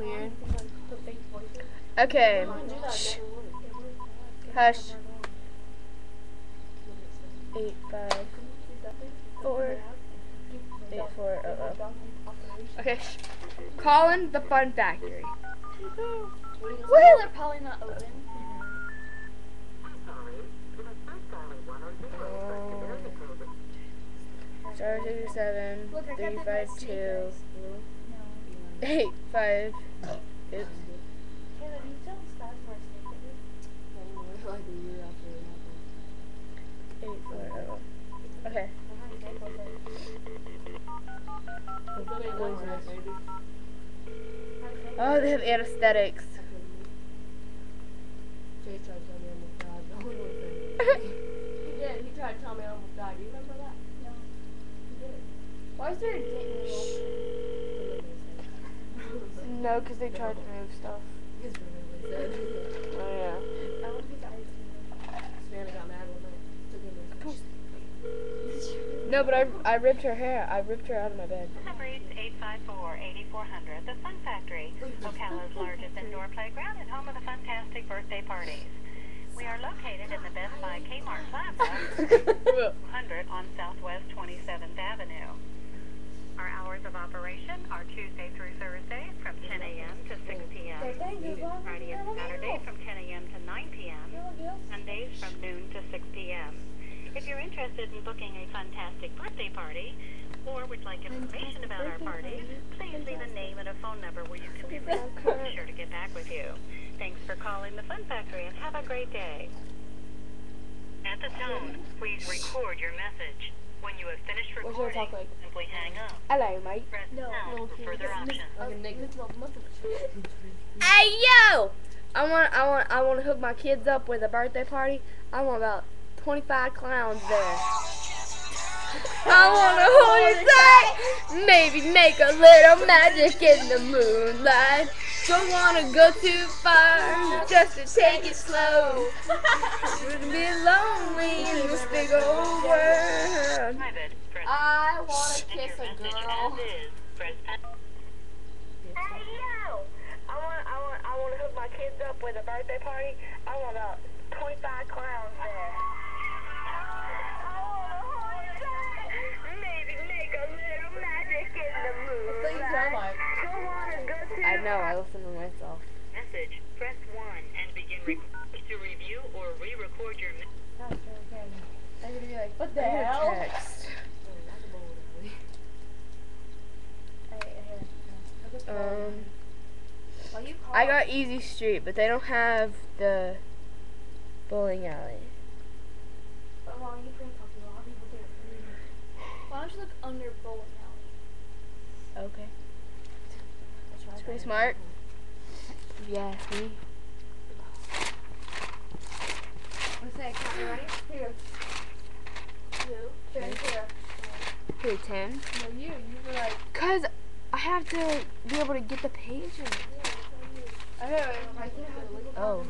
weird. Okay. Shh. Hush. Oh, oh, Okay. Shh. Colin the Fun Factory. Woohoo! They're probably not open. Star 37, it's. You like a year after Okay. Oh, they have anesthetics. Jay tried to tell me I almost died. he did. He tried to tell me I almost died. Do you remember that? No. He did. Why is there a date in the no, because they tried to move stuff. His brother was dead. Oh yeah. I don't think I Savannah got mad one night. Took him. No, but I, I ripped her hair. I ripped her out of my bed. Number 854-8400, the Fun Factory, Ocala's largest indoor playground and home of the fantastic birthday parties. We are located in the Best Buy Kmart Plaza, 100 on Southwest 27th Avenue. Our hours of operation are Tuesday through Thursday from 10 a.m. to 6 p.m. Friday and Saturday from 10 a.m. to 9 p.m. Sundays from noon to 6 p.m. If you're interested in booking a fantastic birthday party or would like information about our parties, please leave a name and a phone number where you can be reached. We'll be sure to get back with you. Thanks for calling the Fun Factory and have a great day. At the tone, please record your message. When you have finished What should I recording, talk like? simply hang up. Hello, mate. Press No, pound for further options. Like a nigga. Hey yo! I want I want I want to hook my kids up with a birthday party. I want about 25 clowns there. I want to hold you tight, maybe make a little magic in the moonlight. Don't wanna go too far, just to take it slow. Wouldn't be lonely in this big old world. I want to kiss a girl. as is. Press pound. Hey yo! I want I want I want to hook my kids up with a birthday party. I want about 25 clowns there. I know. I listen to myself. Message. Press 1 and begin recording to review or re-record your message. I'm gonna be like, what the I hear hell? text. Um, Why I got Easy Street, but they don't have the bowling alley. Why you bring Poppy? A lot of people do it. Why don't you look under bowling alley? Okay. It's pretty smart. If you ask me. What's that? Copy ready? Here. Who? Here. Here. Here, 10. No, you. You were like, Because I have to be able to get the pages. I know. I think I have a little Oh.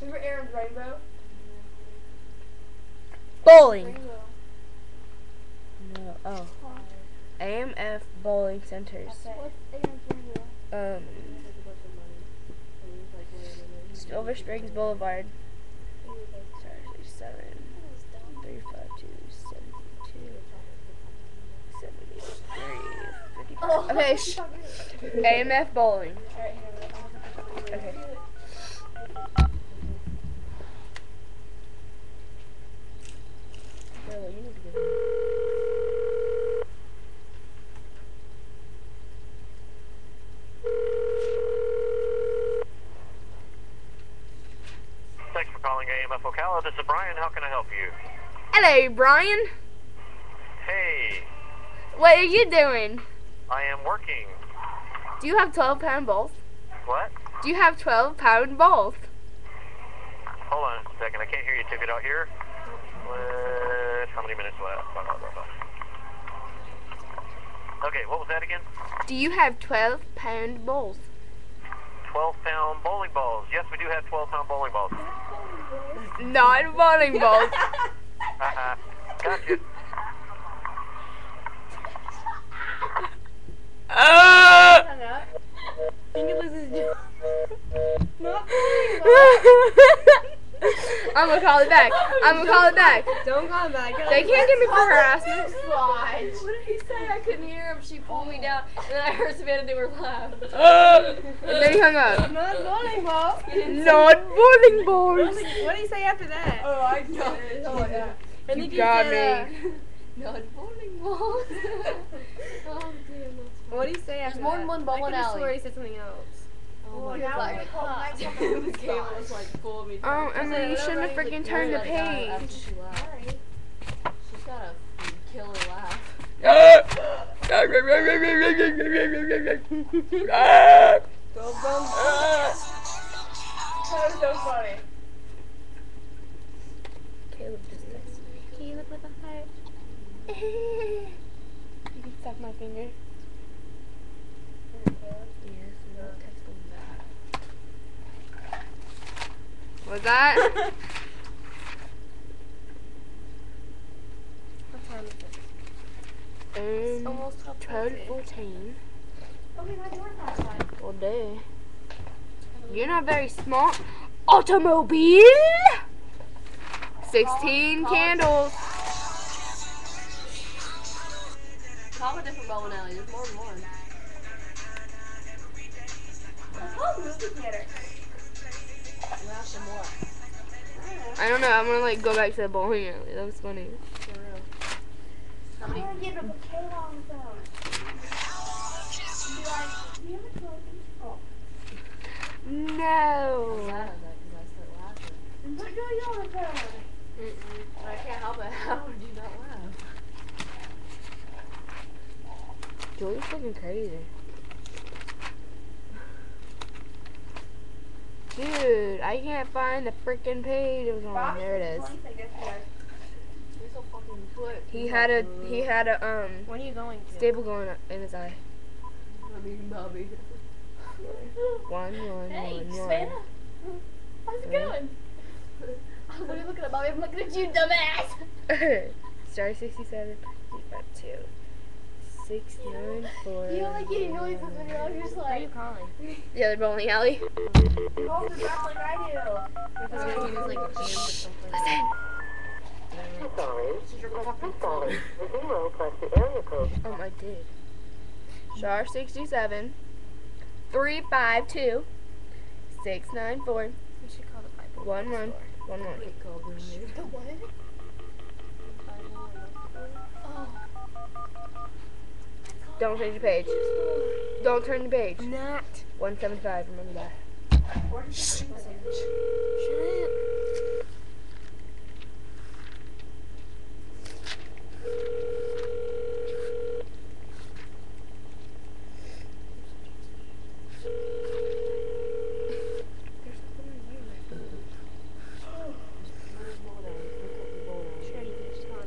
Remember Aaron's rainbow? Bowling. Rainbow. No. Oh. AMF Bowling Centers. Um, Silver Springs Boulevard. Sorry, 37, 352, 72, 73, 55. Oh. Okay, shh. AMF Bowling. Alright, here. I'm gonna Okay. You need to Thanks for calling AMF Ocala. This is Brian. How can I help you? Hello, Brian. Hey, What are you doing? I am working. Do you have 12 pound balls? What? Do you have 12 pound balls? Hold on a second. I can't hear you. Took it out here. What? How many minutes left? Blah, blah, blah. Okay, what was that again? Do you have 12 pound balls? 12 pound bowling balls. Yes, we do have 12 pound bowling balls. Not bowling balls. Haha. Uh-uh. gotcha. I'm gonna call it back. I'm gonna call it back. Don't call him back. They can't get me for harassment. Slide. What did he say? I couldn't hear him. She pulled me down, and then I heard Savannah do her laugh. And then he hung up. Not bowling ball. Not bowling balls. What did he say after that? Oh, I got it. Oh, yeah. And You then got said, me. Not bowling balls. oh, damn, Uh, what did he say after more that? than one bowling I could've alley. swore he said something else. Oh my now god. we're Hot. the camera was like full of. Oh, Emily, you shouldn't have freaking turned the page. she. She's got a killer laugh. That was so funny. Caleb just texted me. Caleb with a heart. you can suck my finger. Yes, no, text him back. Was that? What time is it? Um, Almost 12 14. All day. You're not very smart. Automobile! 16 candles. Call a different bowling alley. There's more than one. We have some more. I don't know. I'm gonna like go back to the bowling alley. That was funny. For real. How many? No. Glad of that because I start laughing. But I can't help it. How would you not laugh? Julie's fucking crazy. Dude, I can't find the freaking page. It was on there. It is. You're so fucking quick. He had a he had a um When are you going to? staple going up in his eye. I mean, Bobby. One, one, Hey, one, one. Savannah. How's it going? I'm literally looking at Bobby. I'm looking at you, dumbass. Star 67, 2, 6, 9, 4. You don't like getting noises when you're on your Who are you slide. calling? The other bowling alley. Because he was like a or something. Listen. Sorry. Sorry. The zero plus the area code. Um, I did. Star 67, 352, 694, You should call the pipe. 1, 1, 1, 1. The what? Oh. Don't change the page. Don't turn the page. Not. 175, remember that. Shut up. Sure, you can just call him.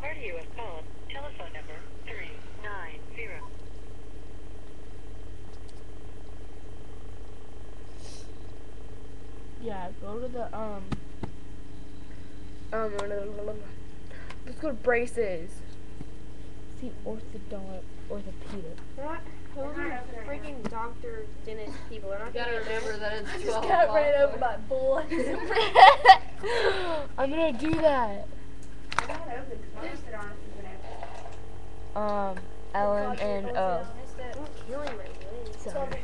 Where do you have called? Telephone number 390. Yeah, go to the, um, um, let's go to braces. See, orthodont, orthopedic. They're not, those are freaking doctor, dentist people. They're not You gotta remember that it's 12 got o'clock. ran over by boys. I'm gonna do that. Um, Ellen and, uh, Don't kill him right away. sorry.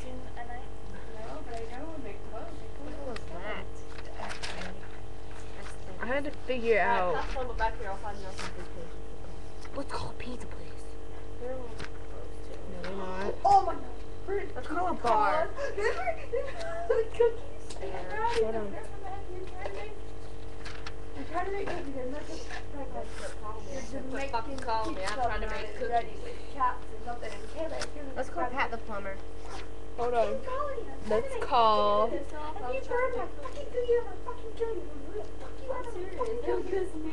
What was that? I had to figure Alright, out. pass the phone back here. I'll find you out some good places. Let's call a pizza place. No, we're not. Oh my god. Let's call a bar. Hold on. Quit fucking calling me. I'm trying to make cookies. Let's call Pat the plumber. Hold on. Let's call. Make cookies.